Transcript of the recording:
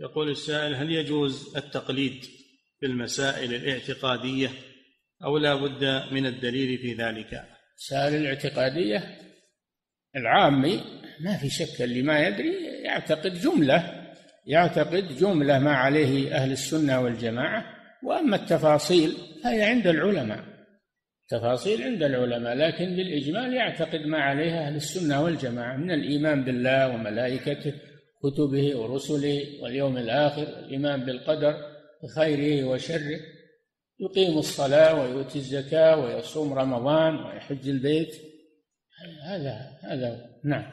يقول السائل هل يجوز التقليد في المسائل الاعتقادية أو لا بد من الدليل في ذلك؟ المسائل الاعتقادية العامي ما في شك اللي ما يدري يعتقد جملة يعتقد جملة ما عليه أهل السنة والجماعة. وأما التفاصيل فهي عند العلماء تفاصيل عند العلماء لكن بالإجمال يعتقد ما عليه أهل السنة والجماعة من الإيمان بالله وملائكته كتبه ورسله واليوم الآخر الإيمان بالقدر خيره وشره. يقيم الصلاة ويؤتي الزكاة ويصوم رمضان ويحج البيت. هذا هذا نعم.